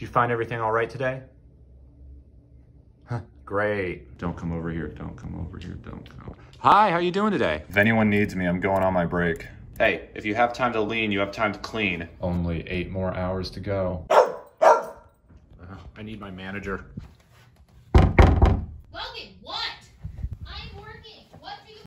Did you find everything all right today? Huh, great. Don't come over here. Don't come over here. Don't come. Hi, how are you doing today? If anyone needs me, I'm going on my break. Hey, if you have time to lean, you have time to clean. Only eight more hours to go. I need my manager.